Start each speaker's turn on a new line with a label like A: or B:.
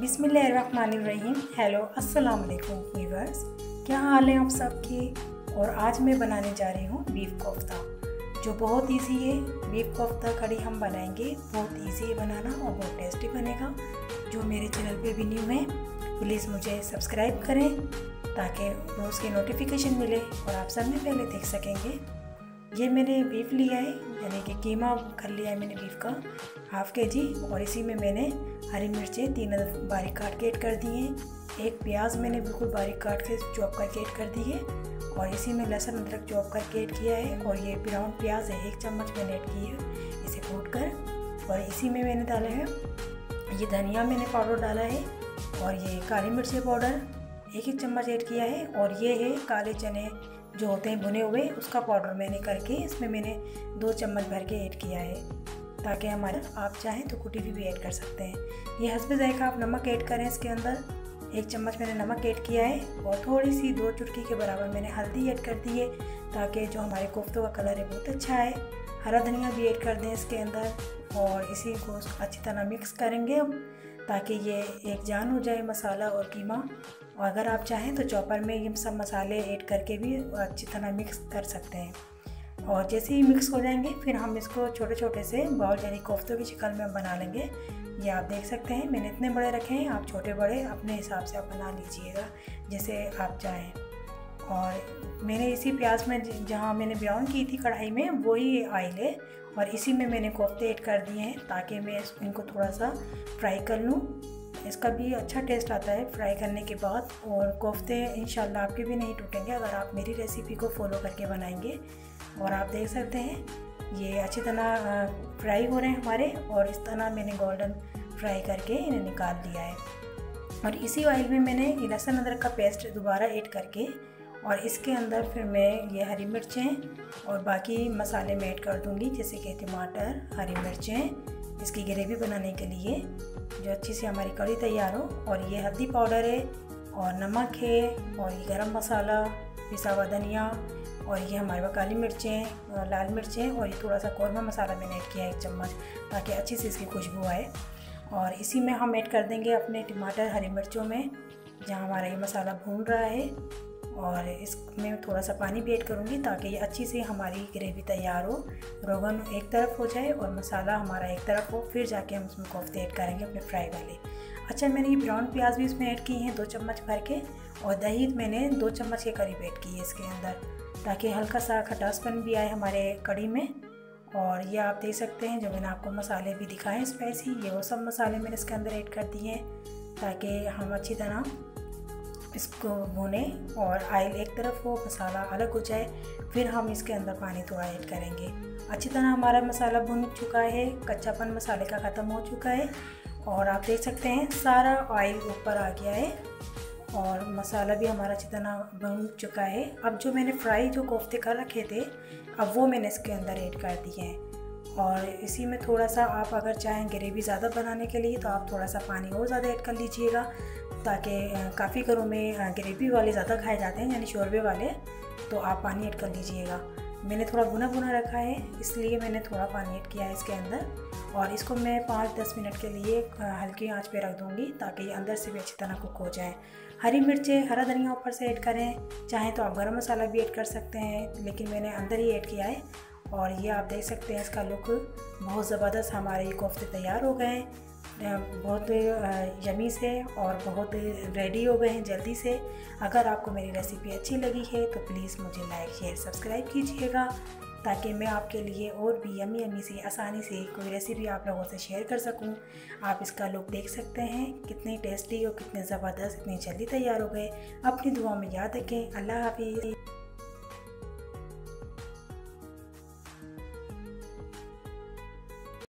A: बिसमीम हेलो अस्सलाम वालेकुम वीवर्स क्या हाल है आप सबके? और आज मैं बनाने जा रही हूँ बीफ कोफ्ता। जो बहुत इजी है। बीफ कोफ्ता कड़ी हम बनाएँगे। बहुत इजी है बनाना और बहुत टेस्टी बनेगा। जो मेरे चैनल पे भी न्यू है प्लीज़ मुझे सब्सक्राइब करें ताकि रोज़ की नोटिफिकेशन मिले और आप सब में पहले देख सकेंगे। ये मैंने बीफ लिया है, यानी कि कीमा कर लिया है मैंने बीफ का हाफ़ के जी और इसी में मैंने हरी मिर्चें तीन बारीक काट के ऐड कर दी हैं। एक प्याज मैंने बिल्कुल बारीक काट के चॉप करके ऐड कर दी है, और इसी में लहसुन अदरक चॉप करके ऐड किया है, और ये ब्राउन प्याज है, एक चम्मच मैंने ऐड की है, इसे कूट कर, और इसी में मैंने डाला है, ये धनिया मैंने पाउडर डाला है, और ये काली मिर्ची पाउडर एक एक चम्मच ऐड किया है, और ये है काले चने। जो होते हैं भुने हुए उसका पाउडर मैंने करके इसमें मैंने दो चम्मच भर के ऐड किया है। ताकि हमारा आप चाहें तो कुटी भी, भी ऐड कर सकते हैं। ये हंसबे जायका आप नमक ऐड करें इसके अंदर। एक चम्मच मैंने नमक ऐड किया है और थोड़ी सी दो चुटकी के बराबर मैंने हल्दी ऐड कर दी है ताकि जो हमारे कोफ्तों का कलर है बहुत अच्छा है हरा धनिया भी ऐड कर दें इसके अंदर और इसी को अच्छी तरह मिक्स करेंगे हम। ताकि ये एक जान हो जाए मसाला और कीमा। और अगर आप चाहें तो चॉपर में ये सब मसाले ऐड करके भी अच्छी तरह मिक्स कर सकते हैं। और जैसे ही मिक्स हो जाएँगे, फिर हम इसको छोटे छोटे से बाउल यानी कोफ्तों की शिकल में बना लेंगे। ये आप देख सकते हैं, मैंने इतने बड़े रखे हैं, आप छोटे बड़े अपने हिसाब से आप बना लीजिएगा, जैसे आप चाहें। और मैंने इसी प्याज में जहाँ मैंने ब्राउन की थी कढ़ाई में, वही ऑयल है और इसी में मैंने कोफ्ते ऐड कर दिए हैं ताकि मैं इनको थोड़ा सा फ्राई कर लूँ। इसका भी अच्छा टेस्ट आता है फ्राई करने के बाद और कोफ्ते इन आपके भी नहीं टूटेंगे अगर आप मेरी रेसिपी को फॉलो करके बनाएँगे। और आप देख सकते हैं, ये अच्छी तरह फ्राई हो रहे हैं हमारे और इस तरह मैंने गोल्डन फ्राई करके इन्हें निकाल लिया है। और इसी ऑयल में मैंने लहसुन अदरक का पेस्ट दोबारा ऐड करके और इसके अंदर फिर मैं ये हरी मिर्चें और बाकी मसाले मैं ऐड कर दूँगी, जैसे कि टमाटर, हरी मिर्चें, इसकी ग्रेवी बनाने के लिए, जो अच्छी सी हमारी कड़ी तैयार हो। और ये हल्दी पाउडर है, और नमक है, और ये गरम मसाला, पिसा हुआ धनिया, और ये हमारे पास काली मिर्चें, लाल मिर्चें, और ये थोड़ा सा कौरमा मसाला मैंने ऐड किया है एक चम्मच, ताकि अच्छी सी इसकी खुशबू आए। और इसी में हम ऐड कर देंगे अपने टमाटर, हरी मिर्चों में, जहाँ हमारा ये मसाला भून रहा है। और इसमें थोड़ा सा पानी भी ऐड करूँगी ताकि ये अच्छी से हमारी ग्रेवी तैयार हो, रोगन एक तरफ़ हो जाए और मसाला हमारा एक तरफ़ हो, फिर जाके हम उसमें कोफ्ते ऐड करेंगे अपने फ्राई वाले। अच्छा मैंने ये ब्राउन प्याज भी इसमें ऐड की हैं दो चम्मच भर के और दही मैंने दो चम्मच के करीब ऐड की है इसके अंदर, ताकि हल्का सा खटासपन भी आए हमारे कड़ी में। और ये आप देख सकते हैं जो मैंने आपको मसाले भी दिखाए स्पाइसी, ये वो सब मसाले मैंने इसके अंदर ऐड कर दिए हैं, ताकि हम अच्छी तरह इसको भुने और आयल एक तरफ़ हो, मसाला अलग हो जाए, फिर हम इसके अंदर पानी थोड़ा ऐड करेंगे। अच्छी तरह हमारा मसाला भुन चुका है, कच्चापन मसाले का ख़त्म हो चुका है और आप देख सकते हैं सारा ऑयल ऊपर आ गया है और मसाला भी हमारा अच्छी तरह भुन चुका है। अब जो मैंने फ्राई जो कोफ्ते कर रखे थे, अब वो मैंने इसके अंदर ऐड कर दिए हैं। और इसी में थोड़ा सा आप अगर चाहें ग्रेवी ज़्यादा बनाने के लिए तो आप थोड़ा सा पानी और ज़्यादा ऐड कर लीजिएगा, ताकि काफ़ी घरों में ग्रेवी वाले ज़्यादा खाए जाते हैं, यानी शोरबे वाले तो आप पानी ऐड कर लीजिएगा। मैंने थोड़ा भुना भुना रखा है, इसलिए मैंने थोड़ा पानी ऐड किया है इसके अंदर। और इसको मैं पाँच दस मिनट के लिए हल्की आँच पे रख दूँगी, ताकि ये अंदर से भी अच्छी तरह कुक हो जाए। हरी मिर्चें, हरा धनिया ऊपर से ऐड करें। चाहें तो आप गरम मसाला भी ऐड कर सकते हैं, लेकिन मैंने अंदर ही ऐड किया है। और ये आप देख सकते हैं इसका लुक बहुत ज़बरदस्त। हमारे ये कोफ्ते तैयार हो गए हैं। बहुत यमी से और बहुत रेडी हो गए हैं जल्दी से। अगर आपको मेरी रेसिपी अच्छी लगी है तो प्लीज़ मुझे लाइक, शेयर, सब्सक्राइब कीजिएगा ताकि मैं आपके लिए और भी यमी यमी से आसानी से कोई रेसिपी आप लोगों से शेयर कर सकूँ। आप इसका लुक देख सकते हैं, कितनी टेस्टी और कितने ज़बरदस्त, इतनी जल्दी तैयार हो गए। अपनी दुआ में याद रखें। अल्लाह हाफिज़।